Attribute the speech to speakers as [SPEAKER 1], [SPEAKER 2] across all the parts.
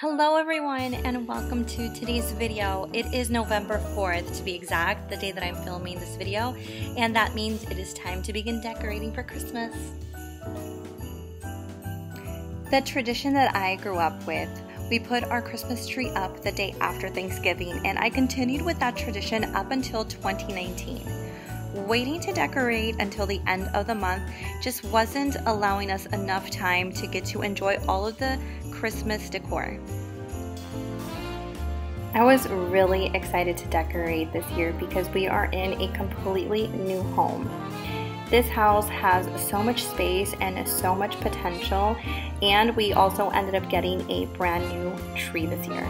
[SPEAKER 1] Hello everyone and welcome to today's video. It is November 4th to be exact, the day that I'm filming this video, and that means it is time to begin decorating for Christmas. The tradition that I grew up with, we put our Christmas tree up the day after Thanksgiving and I continued with that tradition up until 2019 waiting to decorate until the end of the month just wasn't allowing us enough time to get to enjoy all of the Christmas decor. I was really excited to decorate this year because we are in a completely new home. This house has so much space and so much potential and we also ended up getting a brand new tree this year.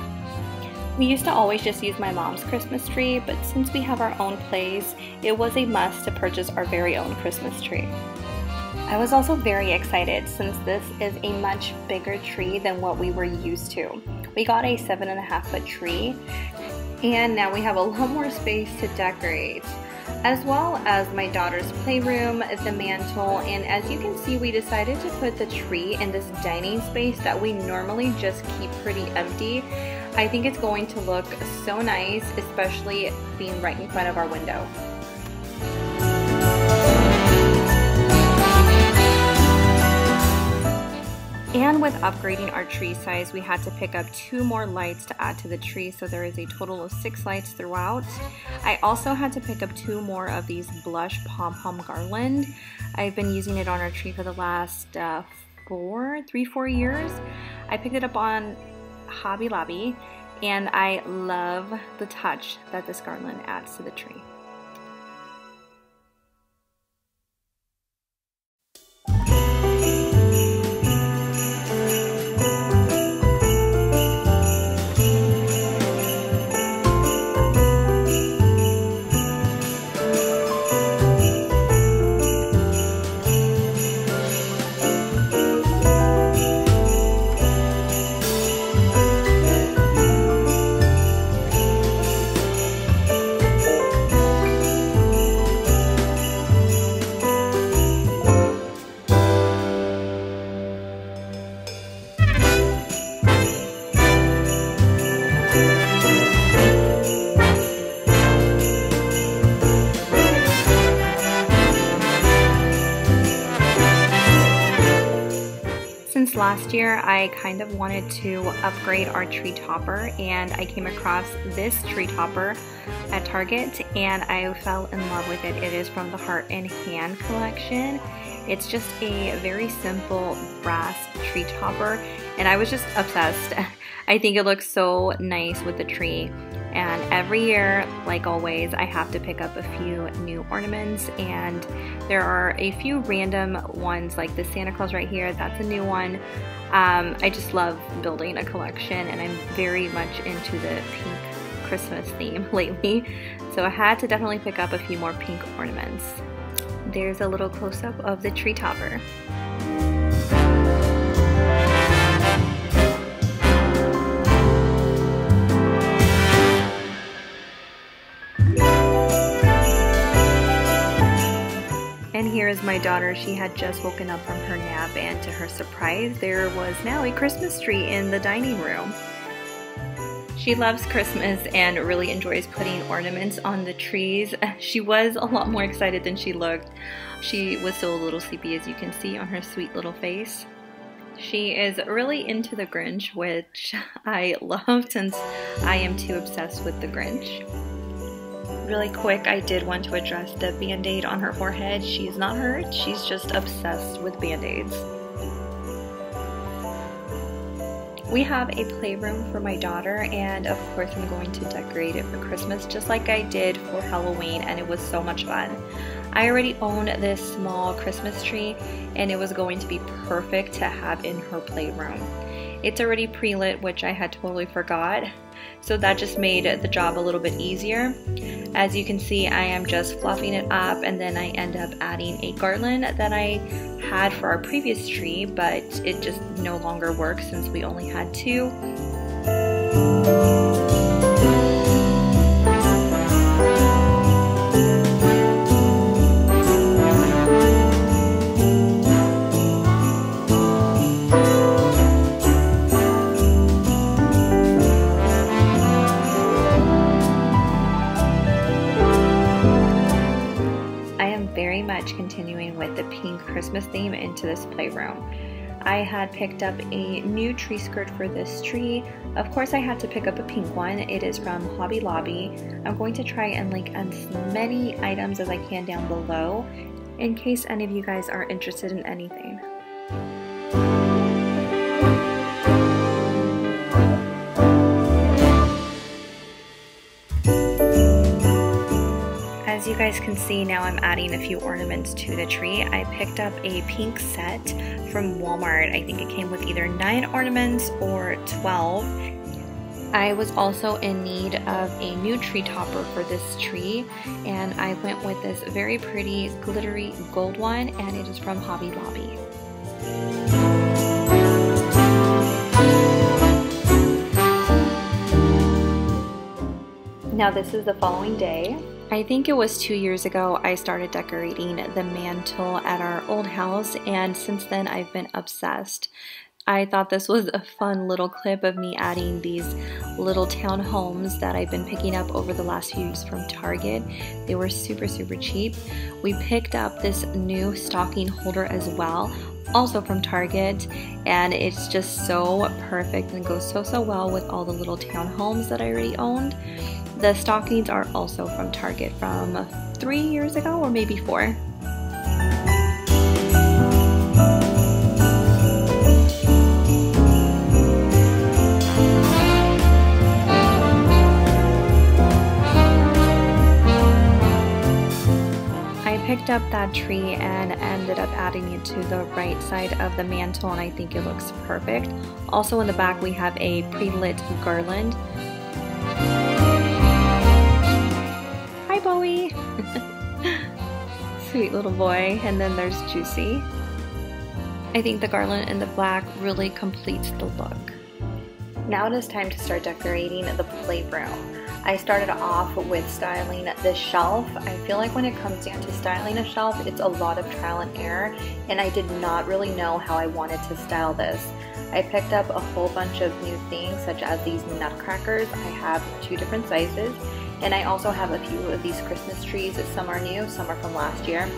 [SPEAKER 1] We used to always just use my mom's Christmas tree, but since we have our own place, it was a must to purchase our very own Christmas tree. I was also very excited since this is a much bigger tree than what we were used to. We got a seven and a half foot tree and now we have a lot more space to decorate as well as my daughter's playroom, the mantle, and as you can see we decided to put the tree in this dining space that we normally just keep pretty empty. I think it's going to look so nice, especially being right in front of our window. With upgrading our tree size, we had to pick up two more lights to add to the tree, so there is a total of six lights throughout. I also had to pick up two more of these blush pom-pom garland. I've been using it on our tree for the last uh, four, three, four years. I picked it up on Hobby Lobby, and I love the touch that this garland adds to the tree. Last year, I kind of wanted to upgrade our tree topper and I came across this tree topper at Target and I fell in love with it. It is from the Hearth and Hand collection. It's just a very simple brass tree topper and I was just obsessed. I think it looks so nice with the tree and every year, like always, I have to pick up a few new ornaments and there are a few random ones like the Santa Claus right here, that's a new one. Um, I just love building a collection and I'm very much into the pink Christmas theme lately. So I had to definitely pick up a few more pink ornaments. There's a little close-up of the tree topper. And here is my daughter. She had just woken up from her nap, and to her surprise, there was now a Christmas tree in the dining room. She loves Christmas and really enjoys putting ornaments on the trees. She was a lot more excited than she looked. She was still a little sleepy, as you can see on her sweet little face. She is really into the Grinch, which I love since I am too obsessed with the Grinch really quick, I did want to address the band-aid on her forehead. She's not hurt, she's just obsessed with band-aids. We have a playroom for my daughter and of course I'm going to decorate it for Christmas just like I did for Halloween and it was so much fun. I already own this small Christmas tree and it was going to be perfect to have in her playroom. It's already pre-lit which I had totally forgot so that just made the job a little bit easier. As you can see, I am just fluffing it up and then I end up adding a garland that I had for our previous tree, but it just no longer works since we only had two. With the pink Christmas theme into this playroom. I had picked up a new tree skirt for this tree. Of course, I had to pick up a pink one. It is from Hobby Lobby. I'm going to try and link as many items as I can down below in case any of you guys are interested in anything. As you guys can see now I'm adding a few ornaments to the tree. I picked up a pink set from Walmart. I think it came with either 9 ornaments or 12. I was also in need of a new tree topper for this tree and I went with this very pretty glittery gold one and it is from Hobby Lobby. Now this is the following day. I think it was two years ago I started decorating the mantle at our old house, and since then I've been obsessed. I thought this was a fun little clip of me adding these little town homes that I've been picking up over the last few years from Target. They were super, super cheap. We picked up this new stocking holder as well, also from Target, and it's just so perfect and goes so, so well with all the little town homes that I already owned. The stockings are also from Target from three years ago or maybe four. I picked up that tree and ended up adding it to the right side of the mantle and I think it looks perfect. Also in the back we have a pre-lit garland Sweet little boy. And then there's Juicy. I think the garland and the black really completes the look. Now it is time to start decorating the playroom. I started off with styling the shelf. I feel like when it comes down to styling a shelf, it's a lot of trial and error, and I did not really know how I wanted to style this. I picked up a whole bunch of new things, such as these nutcrackers. I have two different sizes, and I also have a few of these Christmas trees. Some are new, some are from last year.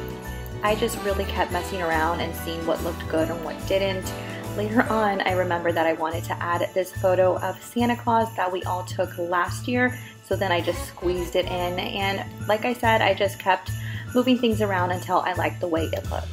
[SPEAKER 1] I just really kept messing around and seeing what looked good and what didn't. Later on, I remember that I wanted to add this photo of Santa Claus that we all took last year. So then I just squeezed it in. And like I said, I just kept moving things around until I liked the way it looked.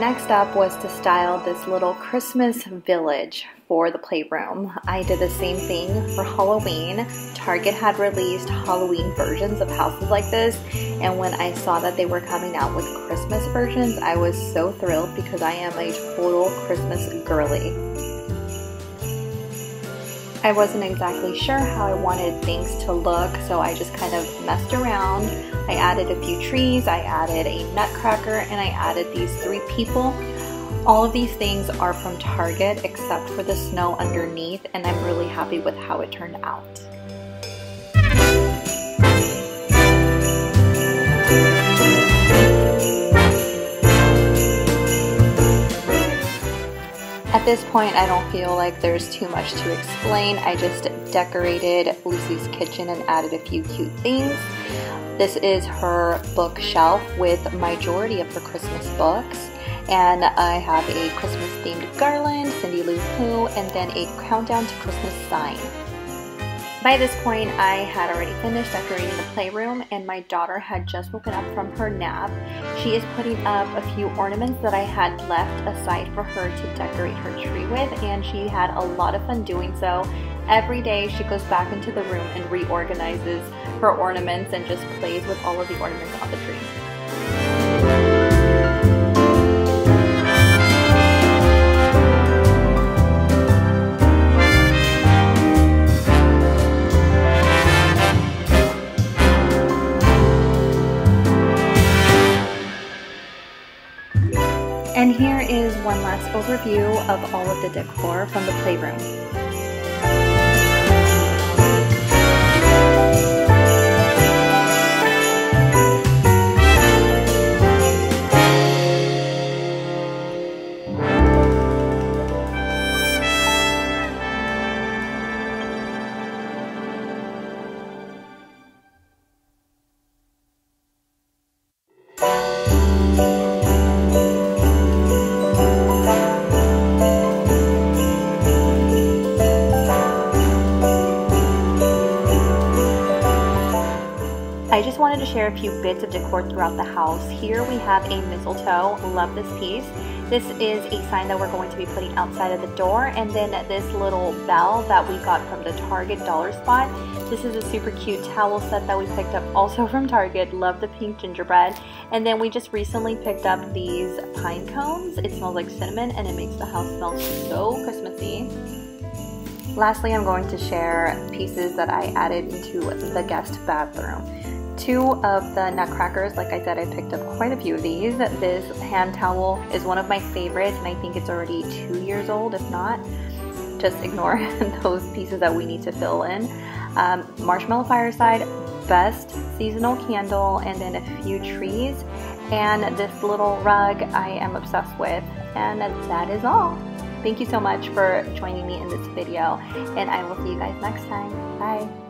[SPEAKER 1] Next up was to style this little Christmas village for the playroom. I did the same thing for Halloween. Target had released Halloween versions of houses like this, and when I saw that they were coming out with Christmas versions, I was so thrilled because I am a total Christmas girly. I wasn't exactly sure how I wanted things to look, so I just kind of messed around. I added a few trees, I added a nutcracker, and I added these three people. All of these things are from Target except for the snow underneath, and I'm really happy with how it turned out. This point, I don't feel like there's too much to explain. I just decorated Lucy's kitchen and added a few cute things. This is her bookshelf with majority of her Christmas books. And I have a Christmas themed garland, Cindy Lou Who, and then a countdown to Christmas sign. By this point, I had already finished decorating the playroom and my daughter had just woken up from her nap. She is putting up a few ornaments that I had left aside for her to decorate her tree with and she had a lot of fun doing so. Every day she goes back into the room and reorganizes her ornaments and just plays with all of the ornaments on the tree. Overview of all of the decor from the playroom. Share a few bits of decor throughout the house. Here we have a mistletoe. Love this piece. This is a sign that we're going to be putting outside of the door. And then this little bell that we got from the Target dollar spot. This is a super cute towel set that we picked up also from Target. Love the pink gingerbread. And then we just recently picked up these pine cones. It smells like cinnamon and it makes the house smell so Christmassy. Lastly, I'm going to share pieces that I added into the guest bathroom. Two of the nutcrackers, like I said, I picked up quite a few of these. This hand towel is one of my favorites and I think it's already two years old, if not. Just ignore those pieces that we need to fill in. Um, marshmallow fireside, best seasonal candle, and then a few trees. And this little rug I am obsessed with. And that is all. Thank you so much for joining me in this video, and I will see you guys next time. Bye.